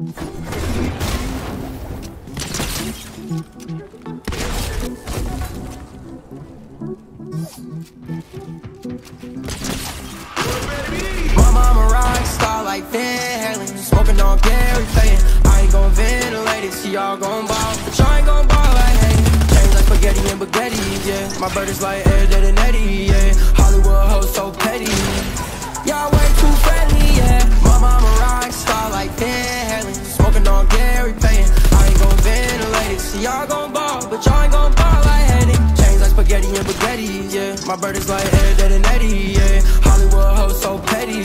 like Van Halen Smoking on Gary I ain't gon' ventilate it, y'all gon' ball. But y'all ain't gon' ball like Change like and yeah. My bird is like Ed, Ed, and Eddie, yeah. Hollywood hoes so petty on Gary Payton I ain't gon' ventilate it, see y'all gon' ball But y'all ain't gon' ball like Eddie Change like spaghetti and spaghetti, yeah. My bird is like Ed, Ed, and Eddie, yeah. Hollywood hoes so petty.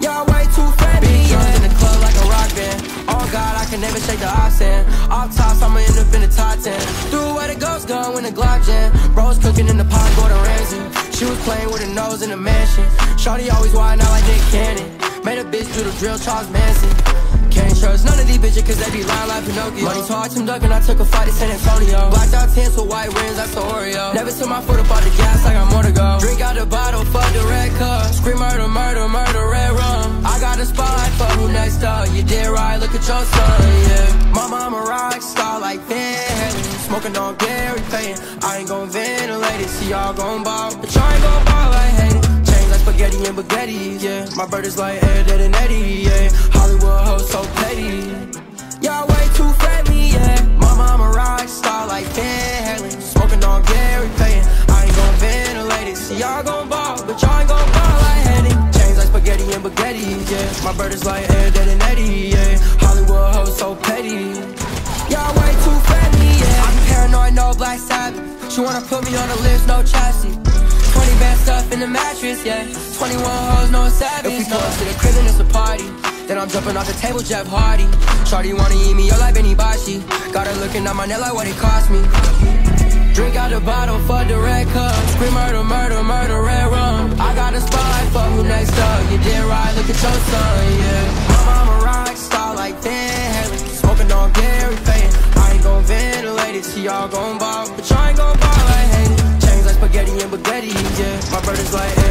Y'all way too friendly, Big drums in the club like a rock band. Oh God, I can never shake the oxen Off tops, I'ma end up in the top ten. Through where the ghost gun when the Glock jam. Bros cooking in the pot, Gordon Ramsay. She was playing with her nose in the mansion. Shorty always wide out like Nick Cannon. Made a bitch do the drill, Charles Manson can't trust none of these bitches cause they be lying like Pinocchio. Money talk, Tim Duncan, I took a flight to San Antonio. Blacked out tents with white rims, that's the Oreo. Never took my foot up off the gas, I got more to go. Drink out the bottle, fuck the red cup. Scream murder, murder, murder, red rum. I got a spot for who next up. You did right, look at your son, yeah. My mama rock star like Halen Smoking on Gary Payton I ain't gon' ventilate it, see y'all gon' ball. But y'all ain't gon' ball like like spaghetti and spaghetti, yeah. My bird is like Ed, Ed, and Eddie, yeah. Hollywood hoes so petty. Y'all way too friendly, yeah. My mama rock star like Van Halen Smoking on Gary Payton I ain't gon' ventilate it, see y'all gon' ball But y'all ain't gon' ball like Eddie Change like spaghetti and spaghetti, yeah. My bird is like Ed, Ed, and Eddie, yeah. Hollywood hoes so petty. Y'all way too friendly, yeah. I'm paranoid, no Black Sabbath. She wanna put me on the list, no chassis. 20 bad stuff in the mattress, yeah. 21 hoes, no savage, If we up to the crib and it's a party. Then I'm jumping off the table, Jeff Hardy. Shorty wanna eat me up like Benny Bashi Got her looking at my neck like what it cost me. Drink out the bottle, fuck the red cup. Scream murder, murder, murder, red rum. I got a spot, fuck who next up. You did right, look at your son, yeah. My mama rock star like Van Halen Smoking on Gary Payton I ain't gon' ventilate it, see y'all gon' ball. But y'all ain't gon' ball like it Change like spaghetti and spaghetti, like